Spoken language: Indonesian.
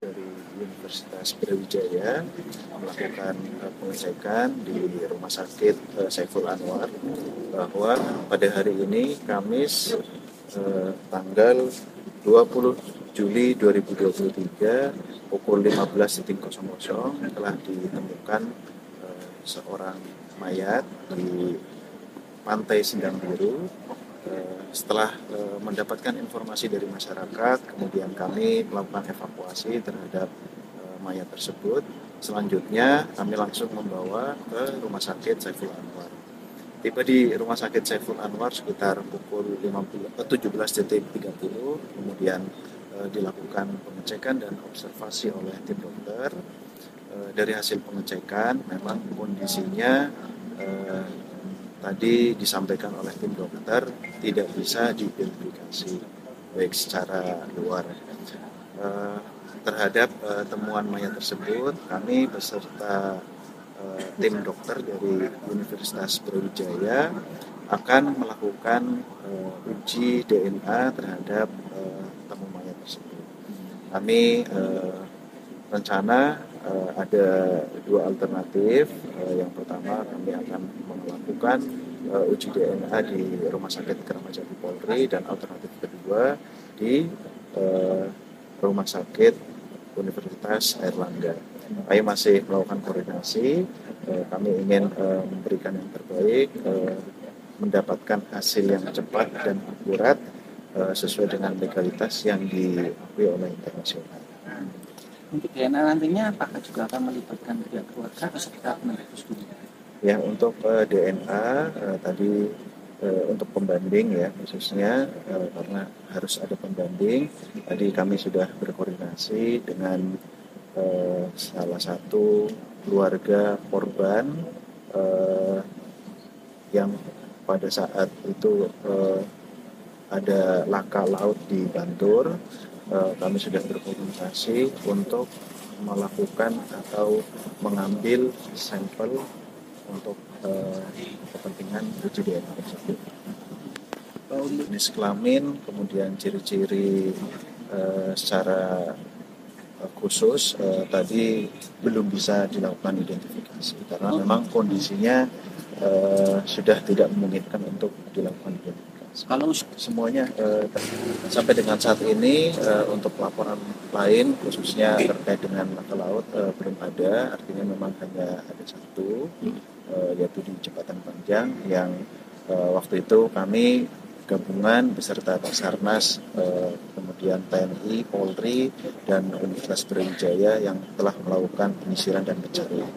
dari Universitas Brawijaya melakukan uh, pengecekan di Rumah Sakit uh, Saiful Anwar bahwa pada hari ini Kamis uh, tanggal 20 Juli 2023 pukul 15.00 telah ditemukan seorang mayat di Pantai Sindang Biru Eh, setelah eh, mendapatkan informasi dari masyarakat, kemudian kami melakukan evakuasi terhadap eh, mayat tersebut. Selanjutnya kami langsung membawa ke Rumah Sakit Saiful Anwar. Tiba di Rumah Sakit Saiful Anwar sekitar pukul 17.30, kemudian dilakukan pengecekan dan observasi oleh tim dokter. dari hasil pengecekan, memang kondisinya tadi disampaikan oleh tim dokter tidak bisa diidentifikasi baik secara luar. Uh, terhadap uh, temuan mayat tersebut kami beserta uh, tim dokter dari Universitas Brawijaya akan melakukan uji DNA terhadap uh, temu mayat tersebut. Kami rencana uh, ada dua alternatif. Uh, yang pertama kami akan melakukan uh, uji DNA di Rumah Sakit Keramajati Polri dan alternatif kedua di uh, Rumah Sakit Universitas Airlangga. Kami masih melakukan koordinasi. Uh, kami ingin uh, memberikan yang terbaik, uh, mendapatkan hasil yang cepat dan akurat sesuai dengan legalitas yang diakui oleh internasional. Untuk DNA nantinya apakah juga akan melibatkan pihak keluarga atau sekitar penerbit dulu? Ya untuk uh, eh, DNA uh, eh, tadi uh, untuk pembanding ya khususnya karena harus ada pembanding. Tadi kami sudah berkoordinasi dengan uh, salah satu keluarga korban uh, yang pada saat itu uh, ada laka laut di Bantur Eh, kami sudah berkomunikasi untuk melakukan atau mengambil sampel untuk uh, kepentingan uji DNA tersebut. Jenis kelamin, kemudian ciri-ciri uh, secara khusus uh, tadi belum bisa dilakukan identifikasi karena memang kondisinya uh, sudah tidak memungkinkan untuk dilakukan identifikasi. Kalau semuanya uh, sampai dengan saat ini uh, untuk laporan lain khususnya terkait dengan laka laut uh, belum ada, artinya memang hanya ada satu uh, yaitu di jembatan panjang yang waktu itu kami gabungan beserta Basarnas, kemudian TNI, Polri, dan Universitas Brawijaya yang telah melakukan penyisiran dan pencarian.